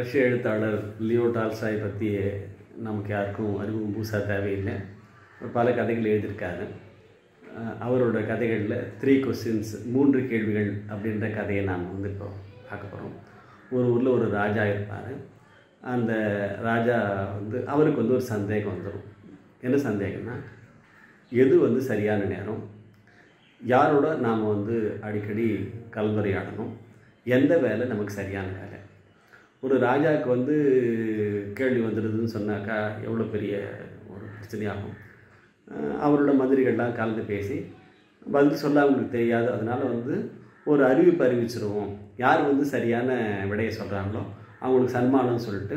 ரஷ்ய எழுத்தாளர் Leo Tolstoy பற்றி நமக்கு யாருக்கும் அறிமுகம் பூசா தேவையில்லை. பல கதைகள் எழுதியிருக்காரு. அவரோட கதைகளில் த்ரீ கொஸ்டின்ஸ் மூன்று கேள்விகள் அப்படின்ற கதையை நாம் வந்து இப்போ பார்க்க போகிறோம் ஒரு ஊரில் ஒரு ராஜா இருப்பார். அந்த ராஜா வந்து அவருக்கு வந்து ஒரு சந்தேகம் வந்துடும் என்ன சந்தேகம்னா எது வந்து சரியான நேரம்? யாரோட நாம் வந்து அடிக்கடி கலந்துரையாடணும்? எந்த வேலை நமக்கு சரியான வேலை? ஒரு ராஜாவுக்கு வந்து கேள்வி வந்துடுதுன்னு சொன்னாக்கா எவ்வளோ பெரிய ஒரு பிரச்சனையாகும். அவரோட மந்திரிகள்லாம் கலந்து பேசி பதில் சொல்ல அவங்களுக்கு தெரியாது. அதனால் வந்து ஒரு அறிவிப்பு அறிவிச்சிருவோம். யார் வந்து சரியான விடையை சொல்கிறாங்களோ அவங்களுக்கு சன்மானம்னு சொல்லிட்டு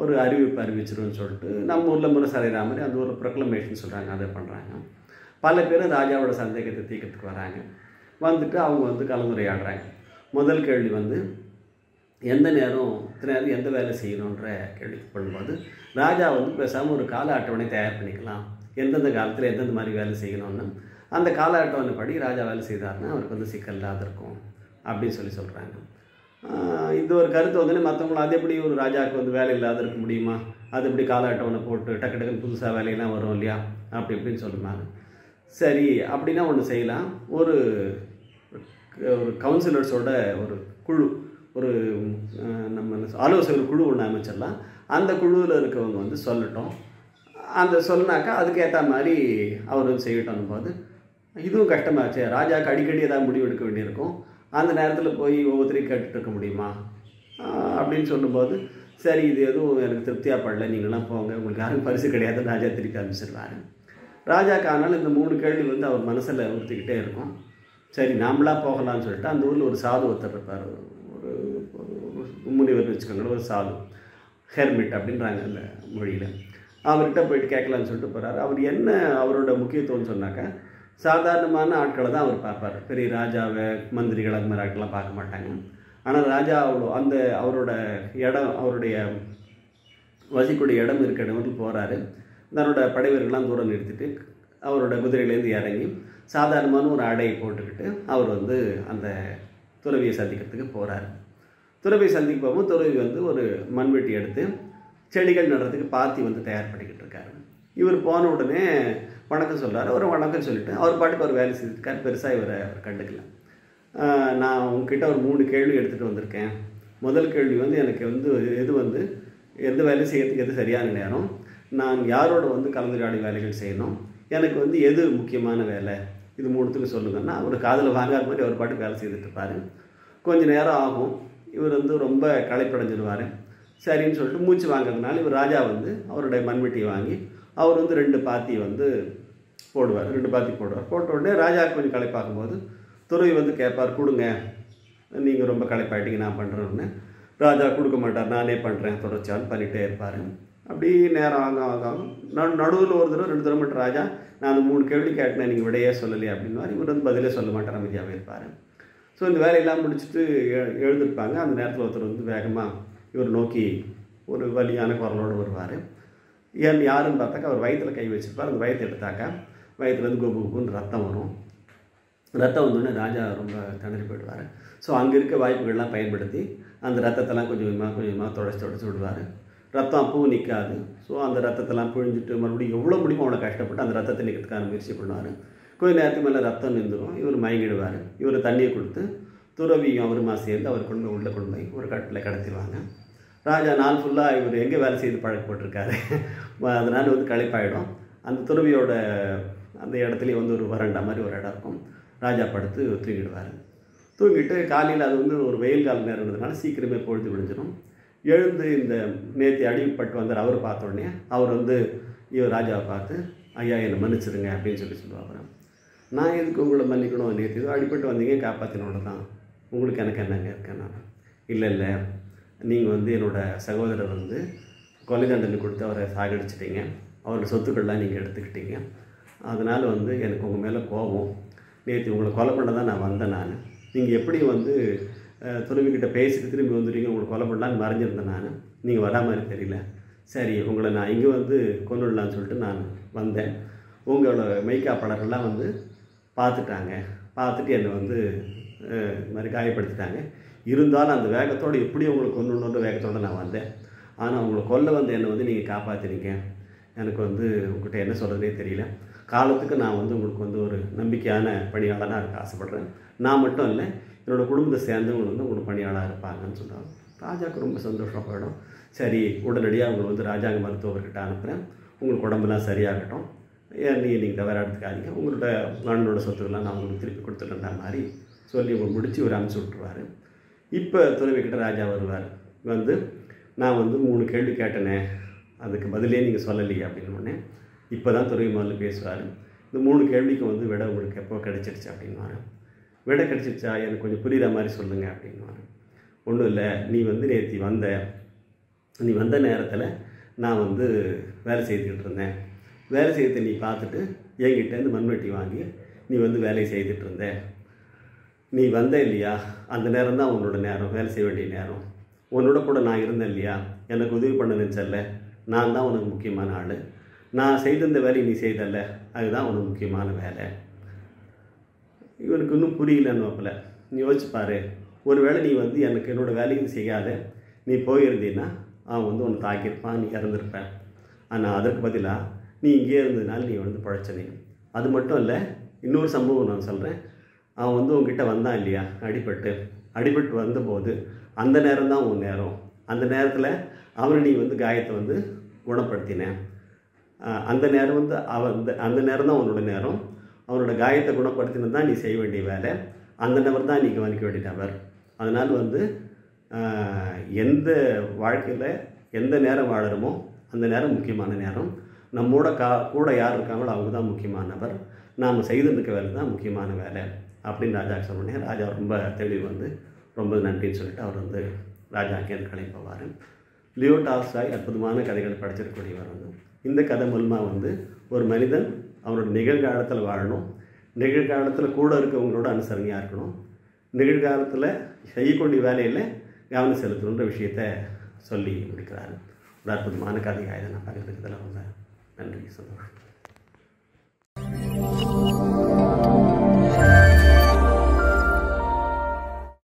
ஒரு அறிவிப்பு அறிவிச்சிருவோம்னு சொல்லிட்டு நம்ம ஊரில் முறை சரைகிற மாதிரி அந்த ஒரு ப்ரொக்ளமேஷன் சொல்கிறாங்க அதை பண்ணுறாங்க பல பேர் ராஜாவோட சந்தேகத்தை தீக்கிறதுக்கு வராங்க. வந்துட்டு அவங்க வந்து கலந்துரையாடுறாங்க. முதல் கேள்வி வந்து எந்த நேரம் இத்தனை நேரம் எந்த வேலை செய்யணுன்ற கேள்விக்கு பண்ணும்போது ராஜா வந்து பேசாமல் ஒரு கால அட்டவணை தயார் பண்ணிக்கலாம். எந்தெந்த காலத்தில் எந்தெந்த மாதிரி வேலை செய்யணும்னு அந்த கால அட்டவணை படி ராஜா வேலை செய்தார்னா அவருக்கு வந்து சிக்கல் இல்லாத இருக்கும் அப்படின்னு சொல்லி சொல்கிறாங்க இந்த ஒரு கருத்து வந்து மற்றவங்களும் அது எப்படி ஒரு ராஜாவுக்கு வந்து வேலை இல்லாத இருக்க முடியுமா? அது எப்படி கால அட்டவணை போட்டு டக்கு டக்குன்னு புதுசாக வேலையெல்லாம் வரும் இல்லையா? அப்படி இப்படின்னு சொல்லுவாங்க சரி அப்படின்னா ஒன்று செய்யலாம். ஒரு ஒரு கவுன்சிலர்ஸோட ஒரு குழு ஒரு நம்ம ஆலோசகர் குழு ஒன்று அமைச்சிடலாம். அந்த குழுவில் இருக்கவங்க வந்து சொல்லட்டும். அந்த சொன்னாக்கா அதுக்கேற்ற மாதிரி அவர் வந்து செய்யட்டும் போது இதுவும் கஷ்டமாச்சு. ராஜாவுக்கு அடிக்கடி ஏதாவது முடிவு எடுக்க வேண்டியிருக்கும். அந்த நேரத்தில் போய் ஒவ்வொருத்தரையும் கேட்டுட்டு இருக்க முடியுமா? அப்படின்னு சொல்லும்போது சரி இது எதுவும் எனக்கு திருப்தியாக படல. நீங்களாம் போங்க. உங்களுக்கு யாரும் பரிசு கிடையாது. ராஜா திருப்பி அனுப்பிச்சிடுவாரு ராஜாக்கு ஆனாலும் இந்த மூணு கேள்வி வந்து அவர் மனசில் உறுத்திக்கிட்டே இருக்கும். சரி நாமளாக போகலாம்னு சொல்லிட்டு அந்த ஊரில் ஒரு சாது ஒருத்தர் இருப்பார். ஒரு முனிவர் வச்சுக்கோங்களேன் ஒரு சாது. ஹெர்மிட் அப்படின்றாங்க அந்த மொழியில். அவர்கிட்ட போயிட்டு கேட்கலான்னு சொல்லிட்டு போகிறாரு அவர் என்ன அவரோட முக்கியத்துவம்னு சொன்னாக்கா சாதாரணமான ஆட்களை தான் அவர் பார்ப்பார். பெரிய ராஜாவை மந்திரிகள் அந்த மாதிரி ஆட்கள்லாம் பார்க்க மாட்டாங்க. ஆனால் ராஜா அவ்வளோ அந்த அவரோட இடம் அவருடைய வசிக்கூடிய இடம் இருக்கிற இடத்துல போகிறாரு தன்னோட படைவர்கள்லாம் தூரம் நிறுத்திட்டு அவரோட குதிரையிலேருந்து இறங்கி சாதாரணமான ஒரு ஆடையை போட்டுக்கிட்டு அவர் வந்து அந்த துறவியை சந்திக்கிறதுக்கு போகிறாரு துறவியை சந்திக்க போகும்போது துறவி வந்து ஒரு மண்வெட்டி எடுத்து செடிகள் நடுறதுக்கு பாத்தி வந்து தயார் பண்ணிக்கிட்டு இருக்காரு. இவர் போன உடனே வணக்கம் சொல்கிறாரு ஒரு வணக்கம் சொல்லிட்டு அவர் பாட்டுக்கு ஒரு வேலை செஞ்சுருக்காரு. பெருசாக இவரை அவர் கண்டுக்கல. நான் உங்ககிட்ட ஒரு மூணு கேள்வி எடுத்துகிட்டு வந்திருக்கேன். முதல் கேள்வி வந்து எனக்கு வந்து எது வந்து? எந்த வேலை செய்யறதுக்கு எது சரியான நேரம்? நான் யாரோட வந்து கலந்துரையாடி வேலைகள் செய்யணும்? எனக்கு வந்து எது முக்கியமான வேலை? இது மூணுத்துக்கு சொல்லுங்கன்னா அவர் காதில் வாங்காத மாதிரி அவர் பாட்டு வேலை செய்துட்டு இருப்பாரு. கொஞ்சம் நேரம் ஆகும். இவர் வந்து ரொம்ப களைப்படைஞ்சிடுவார். சரின்னு சொல்லிட்டு மூச்சு வாங்குறதுனால இவர் ராஜா வந்து அவருடைய மண்வெட்டியை வாங்கி அவர் வந்து ரெண்டு பாத்தி வந்து போடுவார். ரெண்டு பாத்தி போடுவார். போட்ட உடனே ராஜா கொஞ்சம் களைப்பாக்கும்போது துறவி வந்து கேட்பார் கொடுங்க. நீங்கள் ரொம்ப களைப்பாயிட்டீங்க நான் பண்ணுறேன்னு ராஜா கொடுக்க மாட்டார் நானே பண்ணுறேன் தொடர்ச்சியான்னு பண்ணிகிட்டே இருப்பார். அப்படி நேரம் ஆக ஆக ஆகும் நடு நடுவில் ஒரு தடவை ரெண்டு தடவை மட்டும் ராஜா நான் அந்த மூணு கேள்வி கேட்டேன் நீங்கள் விடையே சொல்லலையே அப்படின்னு இவர் வந்து பதிலே சொல்ல மாட்டார் அமைதியாகவே இருப்பார். ஸோ இந்த வேலையெல்லாம் முடிச்சுட்டு எ- எழுந்திருப்பாங்க. அந்த நேரத்தில் ஒருத்தர் வந்து வேகமாக இவர் நோக்கி ஒரு வலியான குரலோடு வருவார். ஏன் யாருன்னு பார்த்தாக்கா அவர் வயிற்றில் கை வச்சிருப்பார். அந்த வயிற்று எடுத்தாக்கா வயிற்றுலேருந்து கோபு கோபுன்னு ரத்தம் வரும். ரத்தம் வந்தோடனே ராஜா ரொம்ப திணறி போயிடுவார். ஸோ அங்கே இருக்க வாய்ப்புகள்லாம் பயன்படுத்தி அந்த ரத்தத்தெல்லாம் கொஞ்சம் கொஞ்சமாக கொஞ்சமாக தொடச்சி தொடச்சி விடுவார். ரத்தம் பூ நிற்காது ஸோ அந்த ரத்தத்தெல்லாம் பிழிஞ்சிட்டு மறுபடியும் எவ்வளோ முடியுமோ அவ்வளோ கஷ்டப்பட்டு அந்த ரத்தத்தை நிற்கிறதுக்கான முயற்சி பண்ணுவார். கொஞ்சம் நேரத்துக்கு மேலே ரத்தம் நின்றுடும் இவர் மயங்கிடுவார். இவர் தண்ணியை கொடுத்து துறவியும் அவருமா சேர்ந்து அவர் கொண்டு உள்ள உள்ளே கொண்டு போய் ஒரு கட்டில் கடத்திடுவாங்க. ராஜா நாள் ஃபுல்லாக இவர் எங்கே வேலை செய்து பழக்கப்பட்டிருக்காரு அதனால் வந்து களைப்பாயிடும். அந்த துறவியோட அந்த இடத்துலயே வந்து ஒரு வறண்டா மாதிரி ஒரு இடம் இருக்கும். ராஜா படுத்து தூங்கிடுவார். தூங்கிட்டு காலையில் அது வந்து ஒரு வெயில் கால நேரம்ன்றதுனால சீக்கிரமே பொழுது விடிஞ்சிடும் எழுந்து இந்த நேற்று அடிப்பட்டு வந்தார். அவர் பார்த்த உடனே அவர் வந்து இவர் ராஜாவை பார்த்து ஐயா என்னை மன்னிச்சிடுங்க அப்படின்னு சொல்லி சொல்லுவாங்க நான் எதுக்கு உங்களை மன்னிக்கணும்? நேற்று ஏதோ அடிபட்டு வந்தீங்க காப்பாற்றினோட தான். உங்களுக்கு எனக்கு என்னங்க இருக்கேன் நான் இல்லை இல்லை. நீங்கள் வந்து என்னோடய சகோதரர் வந்து கொலை தண்டனை கொடுத்து அவரை சாகடிச்சிட்டீங்க. அவரோட சொத்துக்கள்லாம் நீங்கள் எடுத்துக்கிட்டீங்க. அதனால் வந்து எனக்கு உங்கள் மேலே கோபம். நேற்று உங்களை கொலை பண்ண தான் நான் வந்தேன் நான். நீங்கள் எப்படி வந்து துறவிக்கிட்ட பேசிட்டு திரும்பி வந்துட்டீங்க உங்களை கொலை பண்ணலான்னு மறைஞ்சிருந்தேன் நான். நீங்கள் வரா மாதிரி தெரியல. சரி உங்களை நான் இங்கே வந்து கொண்டுடலான்னு சொல்லிட்டு நான் வந்தேன். உங்களோட மெய்க்காப்பாளர்கள்லாம் வந்து பார்த்துட்டாங்க. பார்த்துட்டு என்னை வந்து இது மாதிரி காயப்படுத்திட்டாங்க. இருந்தாலும் அந்த வேகத்தோடு எப்படி உங்களுக்கு கொண்டு வேகத்தோடு நான் வந்தேன். ஆனால் உங்களை கொல்ல வந்து என்னை வந்து நீங்கள் காப்பாற்றினீங்க எனக்கு வந்து உங்கள்கிட்ட என்ன சொல்கிறதே தெரியல. காலத்துக்கு நான் வந்து உங்களுக்கு வந்து ஒரு நம்பிக்கையான பணியாளனாக இருக்க ஆசைப்பட்றேன். நான் மட்டும் இல்லை என்னோடய குடும்பத்தை சேர்ந்தவங்க வந்து உங்களுக்கு பணியாளராக இருப்பாங்கன்னு சொன்னாங்க ராஜாவுக்கு ரொம்ப சந்தோஷம் போயிடும். சரி உடனடியாக அவங்களை வந்து ராஜாங்க மருத்துவர்கிட்ட அனுப்புகிறேன் உங்களுக்கு உடம்பெல்லாம் சரியாகட்டும். ஏன் நீ நீங்கள் தவிர எடுத்துக்காதீங்க. உங்களோட அண்ணனோட சொத்துக்கெல்லாம் நான் உங்களுக்கு திருப்பி கொடுத்துட்ற மாதிரி சொல்லி உங்களை முடிச்சு ஒரு அனுப்பிச்சி விட்ருவார் இப்போ துறவிக்கிட்ட ராஜா வருவார். வந்து நான் வந்து மூணு கேள்வி கேட்டேனே. அதுக்கு பதிலே நீங்கள் சொல்லலையே அப்படின்னு உடனே இப்போ தான் துறவி முதல்ல பேசுவார். இந்த மூணு கேள்விக்கு வந்து விட உங்களுக்கு எப்போ கிடச்சிருச்சு அப்படின்வாரு விடை கிடைச்சிருச்சா எனக்கு கொஞ்சம் புரியுற மாதிரி சொல்லுங்கள் அப்படின்வாரு ஒன்றும் இல்லை நீ வந்து நேற்று வந்த நீ வந்த நேரத்தில் நான் வந்து வேலை செய்துக்கிட்டு இருந்தேன். வேலை செய்யறதை நீ பார்த்துட்டு என்கிட்டேருந்து மண்வெட்டி வாங்கி நீ வந்து வேலையை செய்துட்டு இருந்த. நீ வந்த இல்லையா? அந்த நேரம் தான் உன்னோட நேரம் வேலை செய்ய வேண்டிய நேரம். உன்னோட கூட நான் இருந்தேன் இல்லையா? எனக்கு உதவி பண்ண நினச்சல நான் தான் உனக்கு முக்கியமான ஆள். நான் செய்திருந்த வேலையை நீ செய்தல்ல. அதுதான் உனக்கு முக்கியமான வேலை. இவனுக்கு இன்னும் புரியலன்னு நீ யோசிச்சு ஒருவேளை நீ வந்து எனக்கு என்னோட வேலையும் செய்யாத. நீ போயிருந்தீன்னா அவன் வந்து உன்னை தாக்கியிருப்பான் நீ இறந்துருப்பேன் ஆனால் அதற்கு பதிலாக நீ இங்கே இருந்ததுனால நீ வந்து பழைச்சனே அது மட்டும் இல்லை இன்னொரு சம்பவம் நான் சொல்கிறேன் அவன் வந்து உங்ககிட்ட வந்தான் இல்லையா? அடிபட்டு. அடிபட்டு வந்தபோது அந்த நேரம் தான் உன் நேரம். அந்த நேரத்தில் அவனை நீ வந்து காயத்தை வந்து குணப்படுத்தினேன் அந்த நேரம் வந்து அவன் அந்த அந்த நேரம் தான் உன்னோட நேரம். அவரோட காயத்தை குணப்படுத்தினது தான் நீ செய்ய வேண்டிய வேலை. அந்த நபர் தான் நீ கவனிக்க வேண்டிய நபர் அதனால் வந்து எந்த வாழ்க்கையில் எந்த நேரம் வாழறமோ அந்த நேரம் முக்கியமான நேரம். நம்மோட கா கூட யார் இருக்காங்களோ அவங்க தான் முக்கியமான நபர். நாம் செய்திருக்க வேலை தான் முக்கியமான வேலை. அப்படின்னு ராஜா சொன்னேன் ராஜா ரொம்ப தெளிவு வந்து ரொம்ப நன்றின்னு சொல்லிட்டு அவர் வந்து ராஜா அங்கேருந்து போவார். லியோ டால்ஸ்டாய் அற்புதமான கதைகள் படிச்சிருக்கக்கூடியவர் வந்து. இந்த கதை மூலமாக வந்து ஒரு மனிதன் அவனோட நிகழ்காலத்தில் வாழணும். நிகழ்காலத்தில் கூட இருக்கவங்களோட அனுசரணையாக இருக்கணும். நிகழ்காலத்தில் செய்யக்கூடிய வேலையில் கவனம் செலுத்தணுன்ற விஷயத்தை சொல்லி முடிக்கிறார் ஒரு அற்புதமான கதையாக இதை நான் பகிர்ந்துக்கிறதுல ரொம்ப நன்றி சந்தோஷம்.